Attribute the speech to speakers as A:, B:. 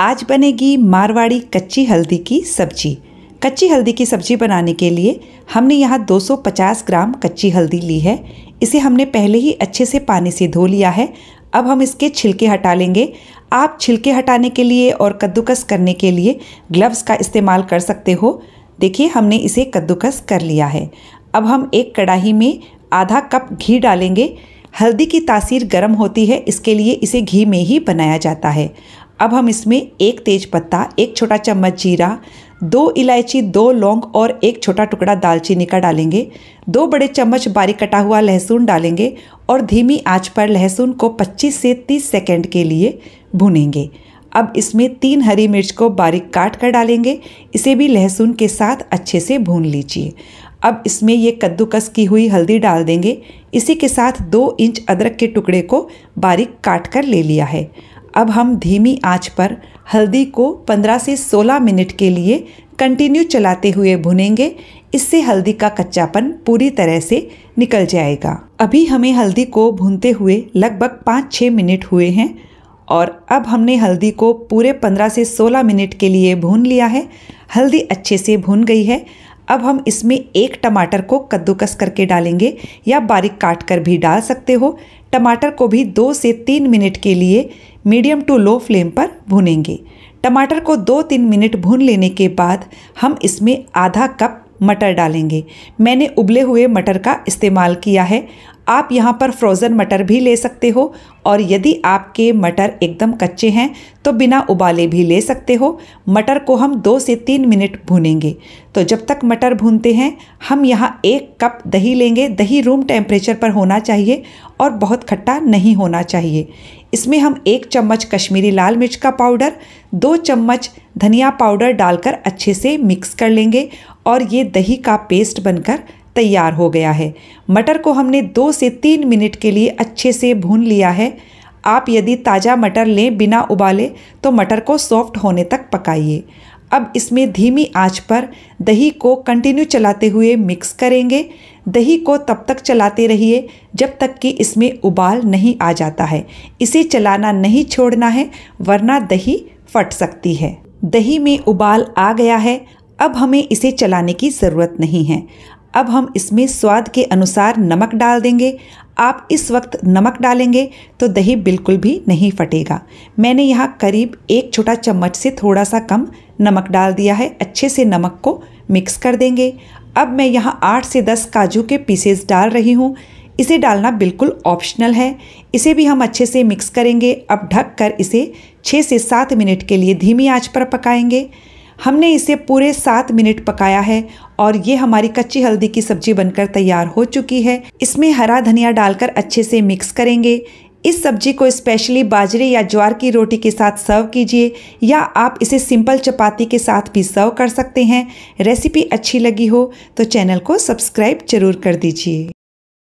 A: आज बनेगी मारवाड़ी कच्ची हल्दी की सब्ज़ी। कच्ची हल्दी की सब्ज़ी बनाने के लिए हमने यहाँ 250 ग्राम कच्ची हल्दी ली है। इसे हमने पहले ही अच्छे से पानी से धो लिया है। अब हम इसके छिलके हटा लेंगे। आप छिलके हटाने के लिए और कद्दूकस करने के लिए ग्लव्स का इस्तेमाल कर सकते हो। देखिए, हमने इसे कद्दूकस कर लिया है। अब हम एक कढ़ाही में आधा कप घी डालेंगे। हल्दी की तासीर गर्म होती है, इसके लिए इसे घी में ही बनाया जाता है। अब हम इसमें एक तेज पत्ता, एक छोटा चम्मच जीरा, दो इलायची, दो लौंग और एक छोटा टुकड़ा दालचीनी का डालेंगे। दो बड़े चम्मच बारीक कटा हुआ लहसुन डालेंगे और धीमी आँच पर लहसुन को 25 से 30 सेकंड के लिए भूनेंगे। अब इसमें तीन हरी मिर्च को बारीक काट कर डालेंगे। इसे भी लहसुन के साथ अच्छे से भून लीजिए। अब इसमें ये कद्दूकस की हुई हल्दी डाल देंगे। इसी के साथ दो इंच अदरक के टुकड़े को बारीक काट कर ले लिया है। अब हम धीमी आँच पर हल्दी को 15 से 16 मिनट के लिए कंटिन्यू चलाते हुए भुनेंगे। इससे हल्दी का कच्चापन पूरी तरह से निकल जाएगा। अभी हमें हल्दी को भूनते हुए लगभग पाँच छः मिनट हुए हैं और अब हमने हल्दी को पूरे 15 से 16 मिनट के लिए भून लिया है। हल्दी अच्छे से भून गई है। अब हम इसमें एक टमाटर को कद्दूकस करके डालेंगे या बारीक काट कर भी डाल सकते हो। टमाटर को भी दो से तीन मिनट के लिए मीडियम टू लो फ्लेम पर भूनेंगे। टमाटर को दो तीन मिनट भून लेने के बाद हम इसमें आधा कप मटर डालेंगे। मैंने उबले हुए मटर का इस्तेमाल किया है। आप यहाँ पर फ्रोज़न मटर भी ले सकते हो और यदि आपके मटर एकदम कच्चे हैं तो बिना उबाले भी ले सकते हो। मटर को हम दो से तीन मिनट भूनेंगे। तो जब तक मटर भूनते हैं, हम यहाँ एक कप दही लेंगे। दही रूम टेम्परेचर पर होना चाहिए और बहुत खट्टा नहीं होना चाहिए। इसमें हम एक चम्मच कश्मीरी लाल मिर्च का पाउडर दो चम्मच धनिया पाउडर डालकर अच्छे से मिक्स कर लेंगे और ये दही का पेस्ट बनकर तैयार हो गया है। मटर को हमने दो से तीन मिनट के लिए अच्छे से भून लिया है। आप यदि ताज़ा मटर लें बिना उबाले तो मटर को सॉफ्ट होने तक पकाइए। अब इसमें धीमी आँच पर दही को कंटिन्यू चलाते हुए मिक्स करेंगे। दही को तब तक चलाते रहिए जब तक कि इसमें उबाल नहीं आ जाता है। इसे चलाना नहीं छोड़ना है, वरना दही फट सकती है। दही में उबाल आ गया है। अब हमें इसे चलाने की ज़रूरत नहीं है। अब हम इसमें स्वाद के अनुसार नमक डाल देंगे। आप इस वक्त नमक डालेंगे तो दही बिल्कुल भी नहीं फटेगा। मैंने यहाँ करीब एक छोटा चम्मच से थोड़ा सा कम नमक डाल दिया है। अच्छे से नमक को मिक्स कर देंगे। अब मैं यहाँ आठ से दस काजू के पीसेस डाल रही हूँ। इसे डालना बिल्कुल ऑप्शनल है। इसे भी हम अच्छे से मिक्स करेंगे। अब ढक कर इसे छः से सात मिनट के लिए धीमी आँच पर पकाएँगे। हमने इसे पूरे सात मिनट पकाया है और ये हमारी कच्ची हल्दी की सब्ज़ी बनकर तैयार हो चुकी है। इसमें हरा धनिया डालकर अच्छे से मिक्स करेंगे। इस सब्ज़ी को स्पेशली बाजरे या ज्वार की रोटी के साथ सर्व कीजिए या आप इसे सिंपल चपाती के साथ भी सर्व कर सकते हैं। रेसिपी अच्छी लगी हो तो चैनल को सब्सक्राइब ज़रूर कर दीजिए।